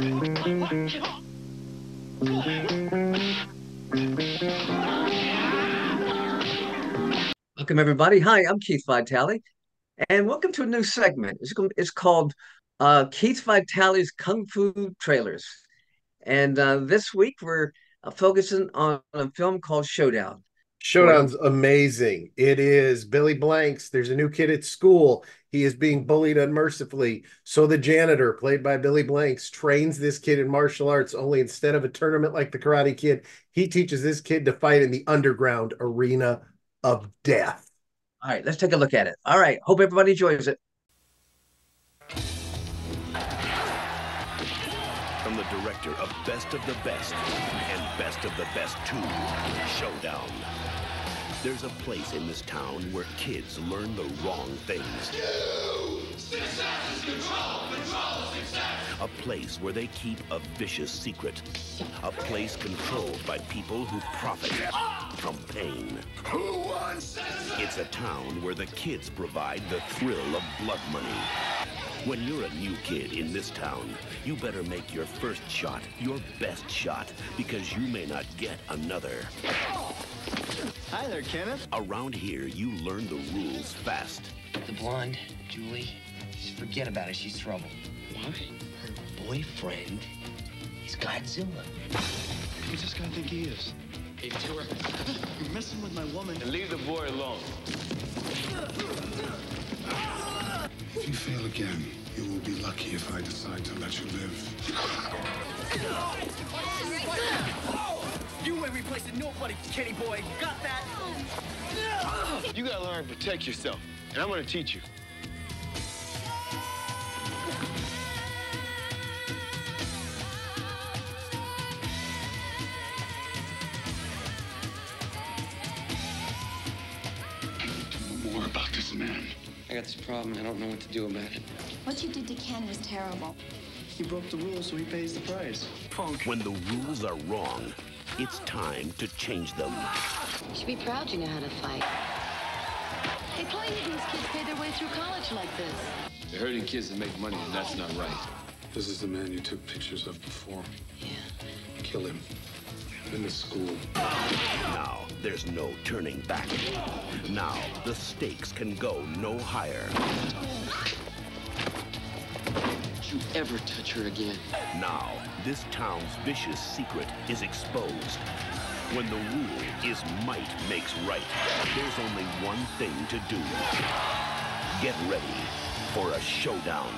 Welcome, everybody. Hi, I'm Keith Vitali, and welcome to a new segment. It's, it's called uh, Keith Vitali's Kung Fu Trailers. And uh, this week, we're uh, focusing on a film called Showdown. Showdown's amazing. It is Billy Blanks. There's a new kid at school. He is being bullied unmercifully. So the janitor, played by Billy Blanks, trains this kid in martial arts. Only instead of a tournament like the Karate Kid, he teaches this kid to fight in the underground arena of death. All right, let's take a look at it. All right, hope everybody enjoys it. From the director of Best of the Best and Best of the Best 2, Showdown. There's a place in this town where kids learn the wrong things. Control, control, a place where they keep a vicious secret. A place controlled by people who profit from pain. It's a town where the kids provide the thrill of blood money. When you're a new kid in this town, you better make your first shot your best shot because you may not get another. Hi there, Kenneth. Around here, you learn the rules fast. The blonde, Julie, just forget about it. She's trouble. What? Her boyfriend is Godzilla. Who's this guy think he is? Hey, Tura. You're messing with my woman. And leave the boy alone. If you fail again, you will be lucky if I decide to let you live. You ain't replacing nobody, kitty boy. Got that? You gotta learn to protect yourself, and I'm gonna teach you. more about this man. I got this problem. I don't know what to do about it. What you did to Ken was terrible. He broke the rules, so he pays the price. Punk. When the rules are wrong, it's time to change them. You should be proud you know how to fight. Hey, plenty of these kids pay their way through college like this. They're hurting kids to make money, and that's not right. This is the man you took pictures of before. Yeah. Kill him. In the school. Now, there's no turning back. Now, the stakes can go no higher. Don't you ever touch her again. Now, this town's vicious secret is exposed. When the rule is might makes right, there's only one thing to do. Get ready for a showdown.